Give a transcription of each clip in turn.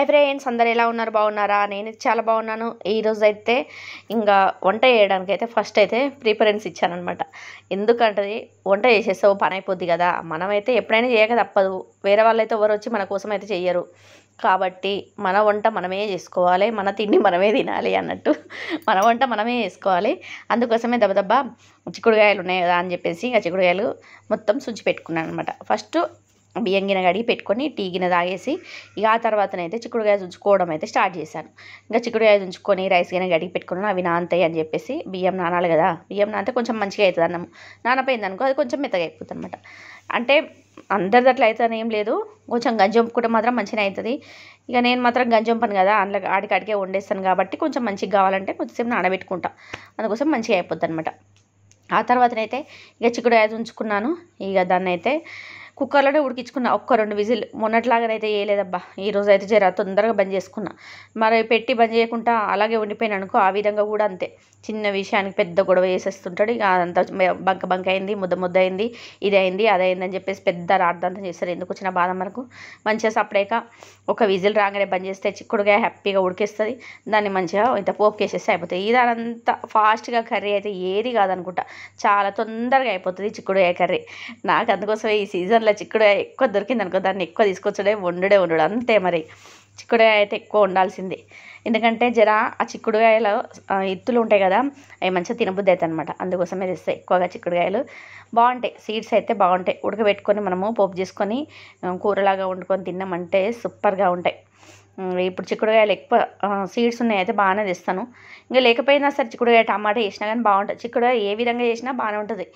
Hi friends అందరు ఎలా ఉన్నారు? బాగున్నారా? నేను చాలా బాగున్నాను. ఈరోజు అయితే ఇంకా వంట చేయడానికి అయితే ఫస్ట్ అయితే ప్రిఫరెన్స్ ఇచ్చానమాట ఎందుకంటే వంట చేసేస్తే పని అయిపోద్ది కదా. మనమైతే ఎప్పుడైనా చేయక తప్పదు. వేరే వాళ్ళైతే ఎవరు వచ్చి మన కోసం అయితే చెయ్యరు. కాబట్టి మన వంట మనమే చేసుకోవాలి. మన తిండి మనమే తినాలి అన్నట్టు. మన వంట మనమే చేసుకోవాలి. అందుకోసమే దెబ్బ చిక్కుడుకాయలు ఉన్నాయి కదా అని చెప్పేసి ఆ చిక్కుడుకాయలు మొత్తం సుంచి పెట్టుకున్నాను అనమాట ఫస్ట్ బియ్యం గిన్నె కడిగి పెట్టుకొని టీ గిన్నె తాగేసి ఇక ఆ తర్వాతనైతే చిక్కుడుకాయ ఉంచుకోవడం అయితే స్టార్ట్ చేశాను. ఇంకా చిక్కుడుకాయ ఉంచుకొని రైస్ గిన్నె కడిగి పెట్టుకున్నాను. అవి నానతాయి అని చెప్పేసి బియ్యం నానాలి కదా. బియ్యం నానితే కొంచెం మంచిగా అవుతుంది అన్నం నానపోయింది అనుకో అది కొంచెం మెత్తగా అయిపోతుంది అనమాట అంటే అందరిది అట్లా అవుతుంది ఏం లేదు. కొంచెం గంజి వంపుకుంటే మాత్రం మంచిగా అవుతుంది. ఇక నేను మాత్రం గంజి వంపను కదా అందులో ఆడికాడికే వండేస్తాను కాబట్టి కొంచెం మంచిగా కావాలంటే కొంచెంసేపు నానబెట్టుకుంటా. అందుకోసం మంచిగా అయిపోద్ది అనమాట ఆ తర్వాతనైతే ఇక చిక్కుడుకాయ ఉంచుకున్నాను ఇక దాన్ని అయితే కుక్కర్లోనే ఉడికించుకున్నా. ఒక్క రెండు విజిల్. మొన్నట్లాగానైతే వేయలేదబ్బా ఈ రోజు అయితే జర తొందరగా బంద్ చేసుకున్నా. మరి పెట్టి బంద్ చేయకుండా అలాగే ఉండిపోయినా అనుకో ఆ విధంగా కూడా అంతే. చిన్న విషయానికి పెద్ద గొడవ చేసేస్తుంటాడు. ఇక అదంతా బంక బంక అయింది ముద్ద ముద్ద అయింది ఇది అయింది అదైంది అని చెప్పేసి పెద్ద రార్థంతం చేస్తారు. ఎందుకు వచ్చిన బాధ మనకు. మంచిగా సపరేక ఒక విజిల్ రాగానే బంద్ చేస్తే చిక్కుడుగా హ్యాపీగా ఉడికేస్తుంది. దాన్ని మంచిగా ఇంత పోపుకి వేసేస్తే అయిపోతుంది ఇదంతా ఫాస్ట్గా కర్రీ అయితే ఏది కాదనుకుంటా. చాలా తొందరగా అయిపోతుంది చిక్కుడుకాయ కర్రీ. నాకు అందుకోసం ఈ సీజన్లో చిక్కుడుకాయ ఎక్కువ దొరికింది అనుకో దాన్ని ఎక్కువ తీసుకొచ్చడే వండుడే వండుడు. అంతే మరి. చిక్కుడుకాయ అయితే ఎక్కువ ఉండాల్సిందే. ఎందుకంటే జర ఆ చిక్కుడుకాయలో ఎత్తులు ఇత్తులు ఉంటాయి కదా అవి మంచిగా తినబుద్ధి అవుతాయి అనమాట అందుకోసమే తెస్తాయి ఎక్కువగా చిక్కుడుకాయలు. బాగుంటాయి. సీడ్స్ అయితే బాగుంటాయి. ఉడకబెట్టుకొని మనము పోపు చేసుకొని కూరలాగా వండుకొని తిన్నామంటే సూపర్గా ఉంటాయి. ఇప్పుడు చిక్కుడుకాయలు ఎక్కువ సీడ్స్ ఉన్నాయి అయితే బాగానే తెస్తాను. ఇంకా లేకపోయినా సరే చిక్కుడుకాయ టమాటా వేసినా కానీ బాగుంటుంది. చిక్కుడుకాయ ఏ విధంగా చేసినా బాగానే ఉంటుంది.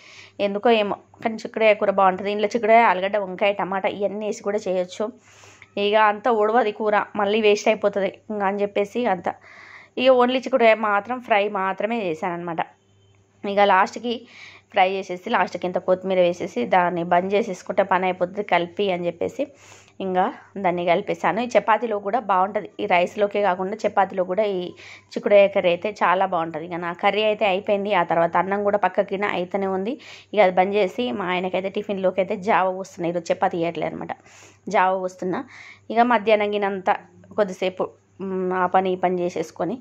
ఎందుకో ఏమో కానీ చిక్కుడుకాయ కూర బాగుంటుంది. ఇంట్లో చిక్కుడుకాయ ఆలుగడ్డ వంకాయ టమాటా ఇవన్నీ వేసి కూడా చేయొచ్చు. ఇక అంతా ఉడవది కూర మళ్ళీ వేస్ట్ అయిపోతుంది. ఇంకా అని చెప్పేసి అంత. ఇక ఓన్లీ చిక్కుడుకాయ మాత్రం ఫ్రై మాత్రమే చేశానమాట ఇక లాస్ట్కి ఫ్రై చేసేసి లాస్ట్కి ఇంత కొత్తిమీర వేసేసి దాన్ని బంద్ చేసేసుకుంటే పని అయిపోతుంది కలిపి అని చెప్పేసి. ఇంకా దాన్ని కలిపేసాను ఈ చపాతీలో కూడా బాగుంటుంది. ఈ రైస్లోకే కాకుండా చపాతీలో కూడా ఈ చిక్కుడుకాయ కర్రీ అయితే చాలా బాగుంటుంది. ఇక నా కర్రీ అయితే అయిపోయింది. ఆ తర్వాత అన్నం కూడా పక్కకిన అయితేనే ఉంది. ఇక అది బంద్ చేసి మా ఆయనకైతే టిఫిన్లోకి అయితే జావ వస్తున్నాయి ఈరోజు చపాతీ చేయట్లేదు అనమాట జావ వస్తున్నా ఇక మధ్యాహ్నం గినంత కొద్దిసేపు ఆ పని ఈ పని చేసేసుకొని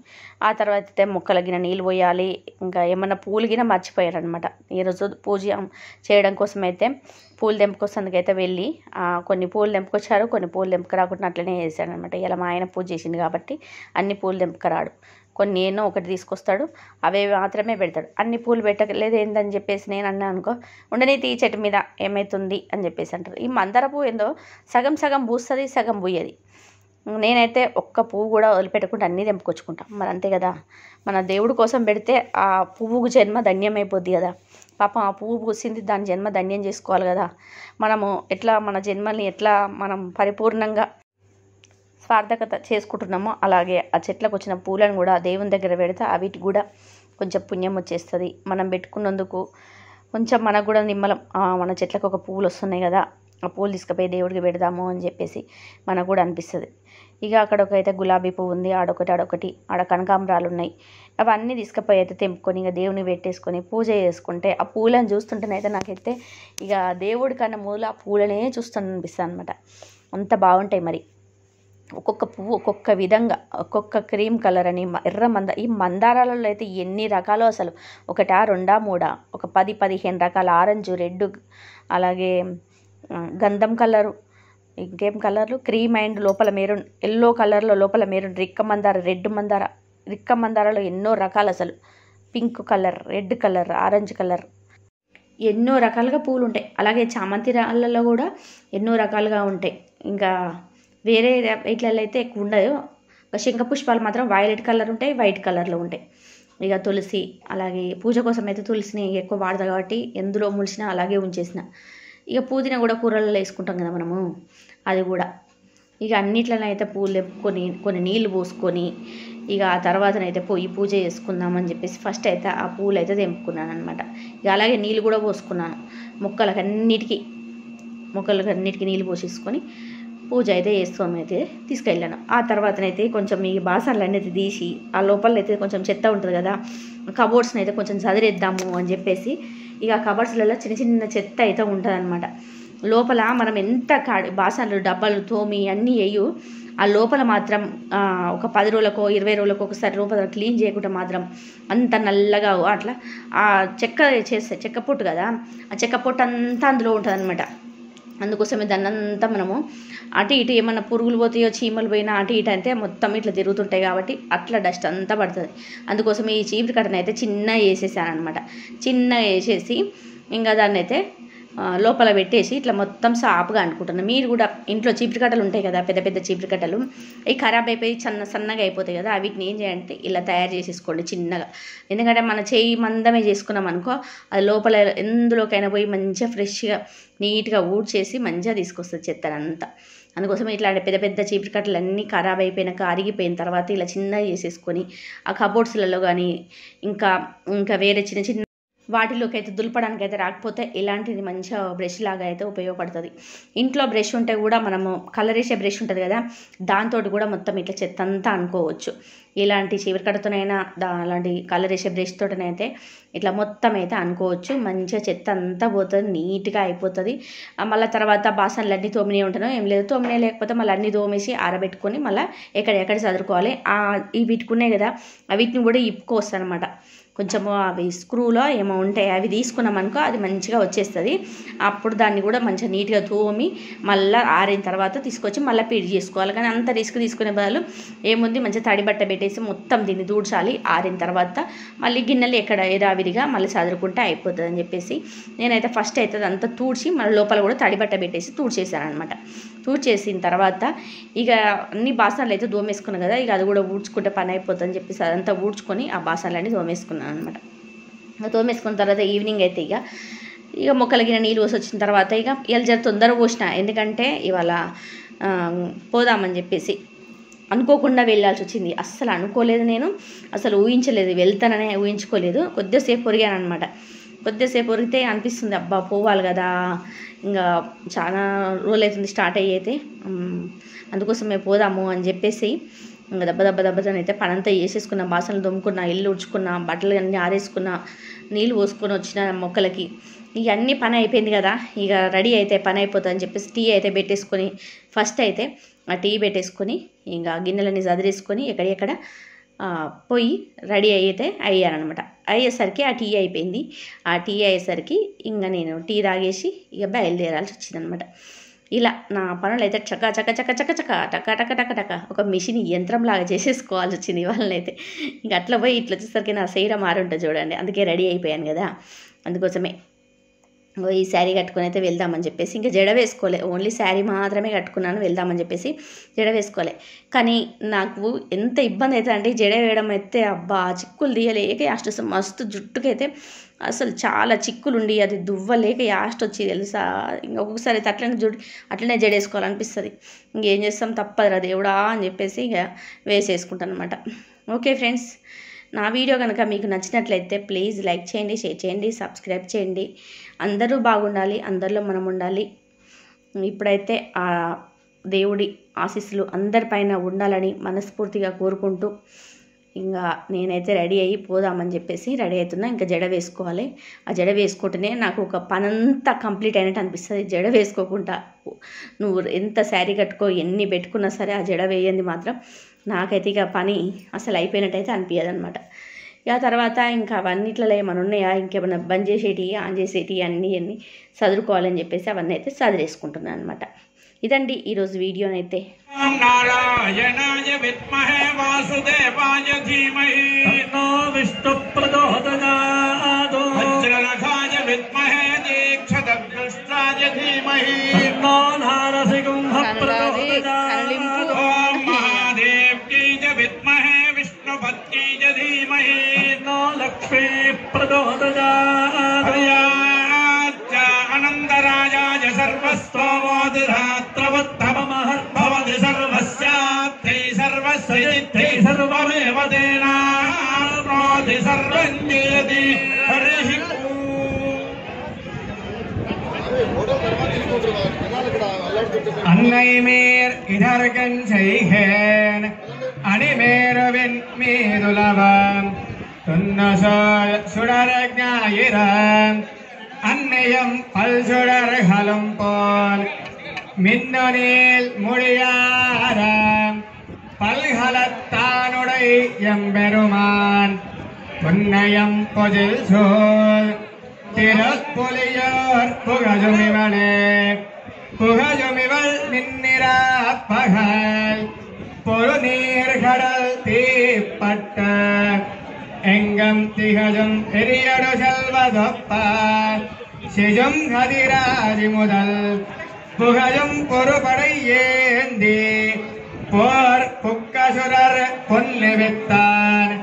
ఆ తర్వాత అయితే మొక్కల గిన నీళ్ళు పోయాలి. ఇంకా ఏమన్నా పూలు గిన మర్చిపోయారనమాట ఈరోజు పూజ చేయడం కోసం అయితే పూలు తెంపుకొస్తేందుకైతే వెళ్ళి కొన్ని పూలు తెంపుకొచ్చారు కొన్ని పూలు తెంపుకురాకుండా అట్లనే చేశాడనమాట ఇలా మా ఆయన పూజ చేసింది కాబట్టి అన్ని పూలు తెంపుకురాడు కొన్ని ఏనో ఒకటి తీసుకొస్తాడు అవే మాత్రమే పెడతాడు. అన్ని పూలు పెట్టలేదు ఏందని చెప్పేసి నేను అన్నా అనుకో ఉండని తీ చెట్టు మీద ఏమవుతుంది అని చెప్పేసి అంటారు. ఈ మందర పువ్వు ఏందో సగం సగం పూస్తుంది సగం పూయది. నేనైతే ఒక్క పువ్వు కూడా వదిలిపెట్టకుండా అన్నీ తెంపుకొచ్చుకుంటాం. మరి అంతే కదా. మన దేవుడి కోసం పెడితే ఆ పువ్వుకు జన్మ ధన్యమైపోద్ది కదా. పాపం ఆ పువ్వు పూసింది దాని జన్మ ధన్యం చేసుకోవాలి కదా. మనము ఎట్లా మన జన్మల్ని ఎట్లా మనం పరిపూర్ణంగా స్వార్థకత చేసుకుంటున్నామో అలాగే ఆ చెట్లకు వచ్చిన పూలను కూడా దేవుని దగ్గర పెడితే అవిటి కూడా కొంచెం పుణ్యం వచ్చేస్తుంది. మనం పెట్టుకున్నందుకు కొంచెం మనకు కూడా నిమ్మలం. ఆ, మన చెట్లకు ఒక పువ్వులు వస్తున్నాయి కదా. ఆ పూలు తీసుకుపోయి దేవుడికి పెడదాము అని చెప్పేసి మనకు కూడా అనిపిస్తుంది. ఇక అక్కడ ఒక అయితే గులాబీ పువ్వు ఉంది ఆడొకటి ఆడొకటి ఆడ కనకాంబరాలు ఉన్నాయి అవన్నీ తీసుకుపోయి అయితే తెంపుకొని ఇక దేవుని పెట్టేసుకొని పూజ చేసుకుంటే ఆ పూలను చూస్తుంటేనైతే నాకైతే ఇక దేవుడి కన్నా మూల ఆ పూలనే చూస్తాను అనిపిస్తుంది అనమాట అంత బాగుంటాయి మరి. ఒక్కొక్క పువ్వు ఒక్కొక్క విధంగా ఒక్కొక్క క్రీమ్ కలర్ అని ఎర్ర మంద ఈ మందారాలలో అయితే ఎన్ని రకాలు అసలు? ఒకటా రెండా మూడా? ఒక పది పదిహేను రకాల ఆరెంజ్ రెడ్ అలాగే గంధం కలరు ఇంకేం కలర్లు క్రీమ్ అండ్ లోపల మెరూన్ ఎల్లో కలర్లో లోపల మెరూన్ రిక్క మందార రెడ్ మందార. రిక్క మందారలో ఎన్నో రకాలు అసలు. Pink colour red colour orange colour. ఎన్నో రకాలుగా పూలు ఉంటాయి. అలాగే చామంతి రాళ్ళలో కూడా ఎన్నో రకాలుగా ఉంటాయి. ఇంకా వేరే వీటిలలో అయితే ఎక్కువ ఉండదు. శంఖ పుష్పాలు మాత్రం వైలెట్ కలర్ ఉంటాయి వైట్ కలర్లో ఉంటాయి. ఇక తులసి అలాగే పూజ కోసం అయితే తులసిని ఎక్కువ వాడతా కాబట్టి ఎందులో ములిచినా అలాగే ఉంచేసిన. ఇక పుదీనా కూడా కూరలలో వేసుకుంటాం కదా మనము అది కూడా. ఇక అన్నిట్లోనే అయితే పూలు కొన్ని కొన్ని నీళ్ళు పోసుకొని ఇక ఆ తర్వాతనైతే పోయి పూజ చేసుకుందామని చెప్పేసి ఫస్ట్ అయితే ఆ పూలు అయితే తెంపుకున్నాను అనమాట ఇక అలాగే నీళ్ళు కూడా పోసుకున్నాను. మొక్కలకు అన్నిటికీ మొక్కలకు అన్నిటికీ నీళ్ళు పోసేసుకొని పూజ అయితే చేస్తాం అయితే తీసుకెళ్ళాను. ఆ తర్వాతనైతే కొంచెం ఈ బాసనలు అనేది తీసి ఆ లోపల అయితే కొంచెం చెత్త ఉంటుంది కదా కబోర్డ్స్ని అయితే కొంచెం చదిరేద్దాము అని చెప్పేసి ఇక కబర్స్లలో చిన్న చిన్న చెత్త అయితే ఉంటుంది లోపల మనం ఎంత కాడి బాసనలు డబ్బాలు తోమి అన్నీ వేయు ఆ లోపల మాత్రం ఒక పది రోజులకో ఇరవై రోజులకో ఒకసారి లోపల క్లీన్ చేయకుండా మాత్రం అంత నల్లగా అట్లా ఆ చెక్క చేస్తే చెక్క పొట్టు కదా ఆ చెక్క పొట్టు అంతా అందులో ఉంటుంది అనమాట అందుకోసమే దాన్ని అంతా మనము అటు ఇటు ఏమన్నా పురుగులు పోతాయో చీమలు పోయినా అటు ఇటు అంటే మొత్తం ఇట్లా తిరుగుతుంటాయి కాబట్టి అట్లా డస్ట్ అంతా పడుతుంది. అందుకోసం ఈ చీపురు కట్టను అయితే చిన్నగా వేసేసాను అనమాట చిన్నగా వేసేసి ఇంకా దాన్ని అయితే లోపల పెట్టేసి ఇట్లా మొత్తం సాపుగా అనుకుంటున్నాను మీరు కూడా ఇంట్లో చీపురు కట్టలు ఉంటాయి కదా పెద్ద పెద్ద చీపురు కట్టలు. అవి ఖరాబ్ అయిపోయి చిన్న సన్నగా అయిపోతాయి కదా వీటిని ఏం చేయాలంటే ఇలా తయారు చేసేసుకోండి చిన్నగా. ఎందుకంటే మన చేయి మందమే చేసుకున్నాం అనుకో అది లోపల ఎందులోకైనా పోయి మంచిగా ఫ్రెష్గా నీట్గా ఊడ్చేసి మంచిగా తీసుకొస్తుంది చెత్తనంతా అందుకోసం ఇట్లాంటి పెద్ద పెద్ద చీపురు కట్టలు అన్నీ ఖరాబ్ అయిపోయినాక అరిగిపోయిన తర్వాత ఇలా చిన్నగా చేసేసుకొని ఆ కబోర్డ్స్లలో కానీ ఇంకా ఇంకా వేరే చిన్న చిన్న వాటిలోకి అయితే దులపడానికి అయితే రాకపోతే ఇలాంటిది మంచిగా బ్రష్ లాగా అయితే ఉపయోగపడుతుంది. ఇంట్లో బ్రష్ ఉంటే కూడా మనము కలర్ వేసే బ్రష్ ఉంటుంది కదా దాంతో కూడా మొత్తం ఇట్లా చెత్త అంతా అనుకోవచ్చు. ఇలాంటి చీవరికడతోనైనా దా అలాంటి కలర్ వేసే బ్రష్ తోటనైతే ఇట్లా మొత్తం అయితే అనుకోవచ్చు. మంచిగా చెత్త అంతా పోతుంది నీట్గా అయిపోతుంది. మళ్ళీ తర్వాత బాసనలు అన్నీ తోమినే ఉంటాను ఏం లేదు. తోమినే లేకపోతే మళ్ళీ అన్నీ తోమేసి ఆరబెట్టుకొని మళ్ళీ ఎక్కడ ఎక్కడ చదువుకోవాలి ఇవి ఇట్టుకున్నాయి కదా వీటిని కూడా ఇప్పుకోవచ్చు అనమాట కొంచెము అవి స్క్రూలో ఏమో ఉంటాయి అవి తీసుకున్నామనుకో అది మంచిగా వచ్చేస్తుంది. అప్పుడు దాన్ని కూడా మంచిగా నీట్గా తోమి మళ్ళీ ఆరిన తర్వాత తీసుకొచ్చి మళ్ళీ పీడి చేసుకోవాలి. కానీ అంత రిస్క్ తీసుకునే బదులు ఏముంది? మంచిగా తడి బట్ట పెట్టేసి మొత్తం దీన్ని దూడ్చాలి. ఆరిన తర్వాత మళ్ళీ గిన్నెలు ఎక్కడ యథావిధిగా మళ్ళీ చదురుకుంటే అయిపోతుంది అని చెప్పేసి నేనైతే ఫస్ట్ అయితే అదంతా తూడ్చి మళ్ళీ లోపల కూడా తడి బట్ట పెట్టేసి తూడ్చేసాను అనమాట తూడ్చేసిన తర్వాత ఇక అన్ని బాసనలు అయితే దోమేసుకున్నాను కదా ఇక అది కూడా ఊడ్చుకుంటే పని అయిపోతుంది అని చెప్పేసి అదంతా ఊడ్చుకొని ఆ బాసనలన్నీ దోమేసుకున్నాను అనమాట తోమేసుకున్న తర్వాత ఈవినింగ్ అయితే ఇక ఇక మొక్కలకి నీళ్ళు పోసి వచ్చిన తర్వాత ఇక ఇవాళ జర తొందరగా పోసిన. ఎందుకంటే ఇవాళ పోదామని చెప్పేసి అనుకోకుండా వెళ్ళాల్సి వచ్చింది. అస్సలు అనుకోలేదు నేను. అసలు ఊహించలేదు. వెళ్తాననే ఊహించుకోలేదు. కొద్దిసేపు పొరిగాను అనమాట కొద్దిసేపు పొరిగితే అనిపిస్తుంది అబ్బా పోవాలి కదా. ఇంకా చాలా రోజులు అవుతుంది స్టార్ట్ అయ్యి అయితే. అందుకోసం మేము పోదాము అని చెప్పేసి ఇంకా దెబ్బ దెబ్బ దెబ్బతోనైతే అయితే పనంతా వేసేసుకున్నా బాసనలు దొమ్ముకున్నా ఇల్లు ఉడ్చుకున్నా బట్టలు అన్నీ ఆరేసుకున్నా నీళ్ళు పోసుకొని వచ్చిన మొక్కలకి. ఇక పని అయిపోయింది కదా ఇక రెడీ అయితే పని అయిపోతుంది అని చెప్పేసి టీ అయితే పెట్టేసుకొని ఫస్ట్ అయితే ఆ టీ పెట్టేసుకొని ఇంకా గిన్నెలన్నీ చదిరేసుకొని ఎక్కడెక్కడ పోయి రెడీ అయితే అయ్యారనమాట అయ్యేసరికి ఆ టీ అయిపోయింది. ఆ టీ అయ్యేసరికి ఇంకా నేను టీ తాగేసి ఇక బయలుదేరాల్సి వచ్చిందనమాట ఇలా నా పనులు అయితే చక్క చక్క చక్క చక్క చక్క టక టక టక టక ఒక మిషన్ యంత్రంలాగా చేసేసుకోవాల్సి వచ్చింది ఇవాళనైతే. ఇంకా అట్లా పోయి ఇట్లా వచ్చేసరికి నా శరీరం మారుంటుంది చూడండి. అందుకే రెడీ అయిపోయాను కదా. అందుకోసమే. ఈ శారీ కట్టుకొని అయితే వెళ్దామని చెప్పేసి ఇంకా జడ వేసుకోలే. ఓన్లీ శారీ మాత్రమే కట్టుకున్నాను వెళ్దామని చెప్పేసి జడ వేసుకోలే. కానీ నాకు ఎంత ఇబ్బంది అవుతుందంటే జడ వేయడం అయితే అబ్బా చిక్కులు తీయలేక అష్ట మస్తు జుట్టుకైతే అసలు చాలా చిక్కులుండి అది దువ్వలేక యాస్ట్ వచ్చి తెలుసా? ఇంకా ఒక్కొక్కసారి అయితే అట్లనే జుడి అట్లనే జడేసుకోవాలనిపిస్తుంది. ఇంకేం చేస్తాం? తప్పదురా దేవుడా అని చెప్పేసి ఇక వేసేసుకుంటాను అనమాట ఓకే ఫ్రెండ్స్ నా వీడియో కనుక మీకు నచ్చినట్లయితే ప్లీజ్ లైక్ చేయండి షేర్ చేయండి సబ్స్క్రైబ్ చేయండి. అందరూ బాగుండాలి అందరిలో మనం ఉండాలి. ఇప్పుడైతే ఆ దేవుడి ఆశీస్సులు అందరిపైన ఉండాలని మనస్ఫూర్తిగా కోరుకుంటూ ఇంకా నేనైతే రెడీ అయ్యి పోదామని చెప్పేసి రెడీ అవుతున్నా. ఇంకా జడ వేసుకోవాలి. ఆ జడ వేసుకుంటేనే నాకు ఒక పనంతా కంప్లీట్ అయినట్టు అనిపిస్తుంది. జడ వేసుకోకుండా నువ్వు ఎంత శారీ కట్టుకో ఎన్ని పెట్టుకున్నా సరే ఆ జడ వేయంది మాత్రం నాకైతే ఇక పని అసలు అయిపోయినట్టయితే అనిపించదు అనమాట ఇక తర్వాత ఇంకా అవన్నిట్లలో ఏమైనా ఉన్నాయా? ఇంకేమైనా బంద్ చేసేటి ఆన్ చేసేటి అన్నీ అన్నీ చదువుకోవాలని చెప్పేసి అవన్నీ అయితే చదివేసుకుంటున్నాను అనమాట ఇదండి ఈరోజు వీడియోనైతే. विमहे वासुदेवाय धीमहि। विष्णु विष्णुप्रचोदयात् वज्रनखाय विद्महे दीक्षदग्निष्ठाय धीमहि। तन्नो नारसिंहप्रचोदयात् ॐ महादेव्यै च विद्महे विष्णुपत्यै च धीमहि। नो लक्ष्मी प्रचोदयात् सयित्यै सर्वमेव तेनाति सर्वं जयति हरिः அன்னைமேர் இதற்கன் செய்கேன் அணிமேருவின் மீதுலவம். துன்னசோல் சுடர் ஞாயிரம் அன்னையும் பல்சுடர்களும் போல். மின்னனில் முடியாரம் மலத்தானுடை எம்பெருமான் பொன்னையம் பொதில் சோல் திருப்புலியோர் புகழுமிவளே புகழுமிவள் நின்னிரா பகல் பொருநீர்கடல் தீப்பட்ட எங்கம் திகழும் பெரியடு செல்வதொப்ப சிஜும் கதிராதி முதல் புகழும் பொறுபடை ஏந்தி போர் புக்கசுரர் கொல்லு வித்தான்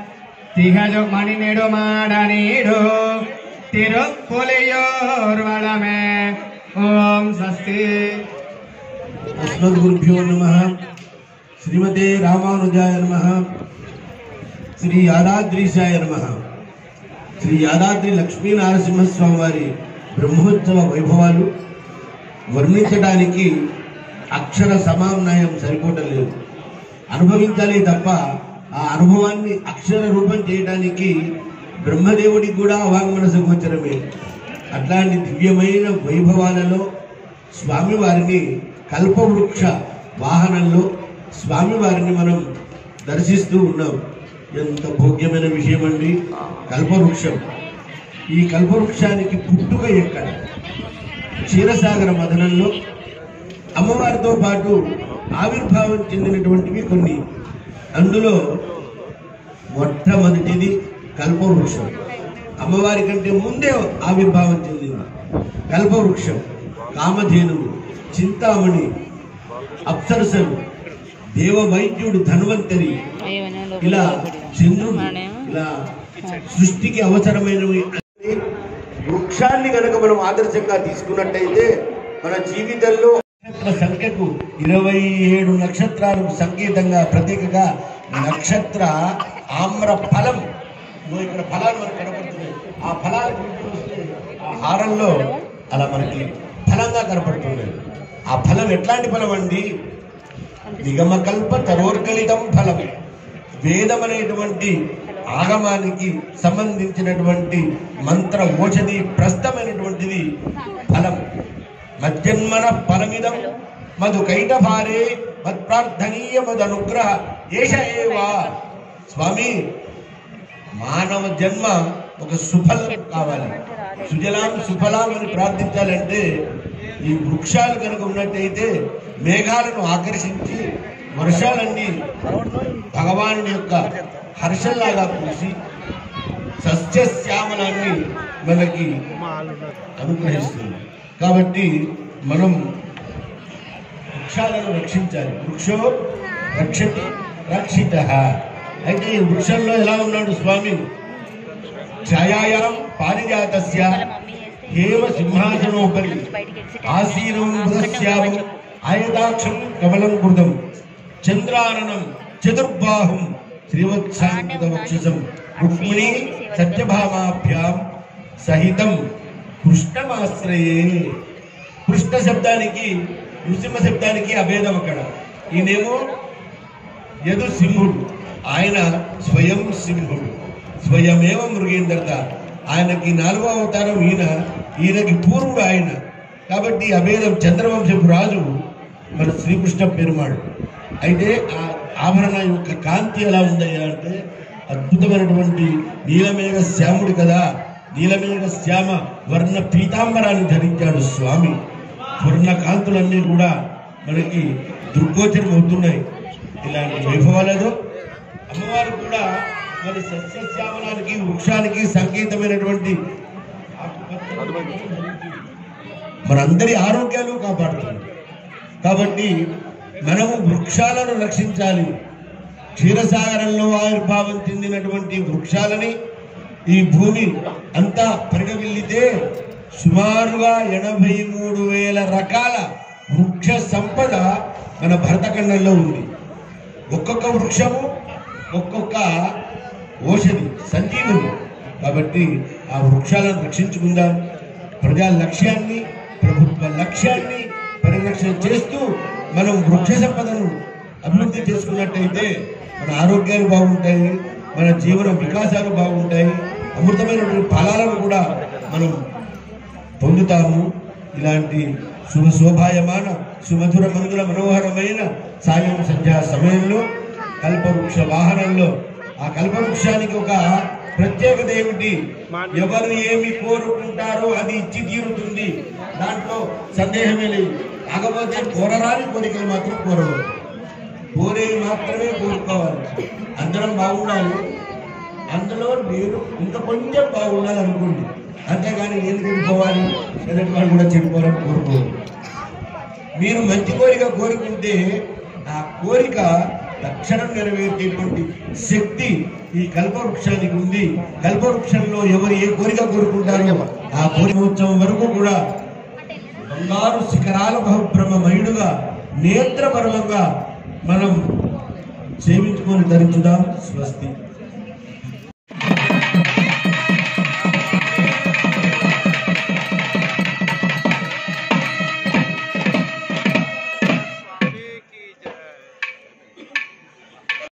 திகஜு மணி நெடு மாட நீடு திருப்புலியோர் வளமே ஓம் சஸ்தி அஸ்மத்குருபியோ நம ஸ்ரீமதே ராமானுஜாய நம శ్రీ యాదాద్రీశాయ నమ శ్రీ యాదాద్రి లక్ష్మీ నరసింహస్వామి వారి బ్రహ్మోత్సవ వైభవాలు వర్ణించడానికి అక్షర సమాన్వయం సరిపోవటం లేదు. అనుభవించాలి తప్ప ఆ అనుభవాన్ని అక్షర రూపం చేయడానికి బ్రహ్మదేవుడికి కూడా అవాంగ్మనస గోచరమే. అట్లాంటి దివ్యమైన వైభవాలలో స్వామివారిని కల్పవృక్ష వాహనంలో స్వామివారిని మనం దర్శిస్తూ ఉన్నాం. ఎంత భోగ్యమైన విషయం అండి కల్పవృక్షం. ఈ కల్పవృక్షానికి పుట్టుక ఎక్కడ? క్షీరసాగర మదనంలో అమ్మవారితో పాటు ఆవిర్భావం చెందినటువంటివి కొన్ని. అందులో మొట్టమొదటిది కల్పవృక్షం. అమ్మవారి కంటే ముందే ఆవిర్భావం చెందింది. కల్పవృక్షం కామధేనువు చింతామణి అప్సరసలు దేవ వైద్యుడు ధన్వంతరి. ఇలా చంద్రుడు ఇలా సృష్టికి అవసరమైనవి వృక్షాన్ని కనుక మనం ఆదర్శంగా తీసుకున్నట్టయితే మన జీవితంలో నక్షత్ర సంఖ్యకు ఇరవై ఏడు నక్షత్రాలకు సంకేతంగా ప్రతీకగా నక్షత్ర ఆమ్ర ఫలం ఇక్కడ ఫలాలు మనకు కనపడుతున్నాయి. ఆ ఫలాలు ఆ హారంలో అలా మనకి ఫలంగా కనపడుతున్నాయి. ఆ ఫలం ఎట్లాంటి ఫలం అండి? నిగమకల్ప తరోర్గలితం ఫలం. వేదం అనేటువంటి ఆగమానికి సంబంధించినటువంటి మంత్ర ఓషధి ప్రస్థమైనటువంటిది ఫలం. మధ్యన్మన ఫలమిదం మధు కైటభారే మత్ప్రార్థనీయ మదనుగ్రహ ఏష ఏవా. స్వామి మానవ జన్మ ఒక సుఫలం కావాలి. సుజలాం సుఫలాం అని ప్రార్థించాలంటే ఈ వృక్షాలు కనుక ఉన్నట్టయితే మేఘాలను ఆకర్షించి వర్షాలన్నీ భగవానుడి యొక్క హర్షంలాగా కురిసి సస్యశ్యామలాన్ని మనకి అనుగ్రహిస్తుంది. కాబట్టి మనం వృక్షాలను రక్షించాలి వృక్షో రక్షతి రక్షిత అయితే ఈ వృక్షంలో ఎలా ఉన్నాడు స్వామి ఛాయాయాం పారిజాతస్య హేమ సింహాసనోపరి ఆసీనం బృహస్యామం ఆయతాక్షం కమలం కృతం చంద్రాననం చతుర్బాహుం శ్రీవత్సాంగత వక్షసం రుక్మిణి సత్యభామాభ్యాం సహితం కృష్ణమాశ్రయే కృష్ణ శబ్దానికి నృసింహ శబ్దానికి అభేదం అక్కడ. ఈయనేమో యదు సింహుడు ఆయన స్వయం సింహుడు. స్వయమేవ మృగేంద్రత. ఆయనకి నాలుగో అవతారం ఈయన. ఈయనకి పూర్వుడు ఆయన. కాబట్టి అభేదం చంద్రవంశపు రాజు మన శ్రీకృష్ణ పెరుమాడు. అయితే ఆ ఆభరణ యొక్క కాంతి ఎలా ఉందయ్యా అంటే అద్భుతమైనటువంటి నీలమేఘ శ్యాముడు కదా. నీలమేఘ శ్యామ వర్ణ పీతాంబరాన్ని ధరించాడు స్వామి. వర్ణ కాంతులన్నీ కూడా మనకి దుర్గోచరం అవుతున్నాయి ఇలాంటి వైభవాలేదో. అమ్మవారు కూడా మరి సస్యశ్యామలానికి వృక్షానికి సంకేతమైనటువంటి మనందరి ఆరోగ్యాలు కాపాడుతుంది. కాబట్టి మనము వృక్షాలను రక్షించాలి. క్షీరసాగరంలో ఆవిర్భావం చెందినటువంటి వృక్షాలని ఈ భూమి అంతా పరిగవిల్లితే సుమారుగా ఎనభై మూడు వేల రకాల వృక్ష సంపద మన భరతఖండంలో ఉంది. ఒక్కొక్క వృక్షము ఒక్కొక్క ఓషధి సంజీవులు కాబట్టి ఆ వృక్షాలను రక్షించుకుందాం. ప్రజా లక్ష్యాన్ని ప్రభుత్వ లక్ష్యాన్ని పరిరక్షణ చేస్తూ మనం వృక్ష సంపదను అభివృద్ధి చేసుకున్నట్టయితే మన ఆరోగ్యాలు బాగుంటాయి మన జీవన వికాసాలు బాగుంటాయి అమృతమైనటువంటి ఫలాలను కూడా మనం పొందుతాము. ఇలాంటి శుభ శోభాయమాన సుమధుర మందుల మనోహరమైన సాయం సంధ్యా సమయంలో కల్పవృక్ష వాహనంలో. ఆ కల్పవృక్షానికి ఒక ప్రత్యేకత ఏమిటి? ఎవరు ఏమి కోరుకుంటారో అది ఇచ్చి తీరుతుంది. దాంట్లో సందేహమే లేదు. కాకపోతే కోరరాని కోరికలు మాత్రం కోరవద్దు కోరేవి మాత్రమే కోరుకోవాలి. అందరం బాగుండాలి. అందులో నేను ఇంకా కొంచెం బాగుండాలి అనుకోండి అంతేగాని నేను చెడిపోవాలి ఎదుటి వాళ్ళు కూడా చెడిపోవాలని కోరుకోరు. మీరు మంచి కోరిక కోరుకుంటే ఆ కోరిక తక్షణం నెరవేర్చేటువంటి శక్తి ఈ కల్పవృక్షానికి ఉంది. కల్పవృక్షంలో ఎవరు ఏ కోరిక కోరుకుంటారో ఆ కోరికోత్సవం వరకు కూడా బంగారు శిఖరాల బహుబ్రహ్మమయుడుగా నేత్రపరమంగా మనం సేవించుకొని ధరించుదాం స్వస్తి.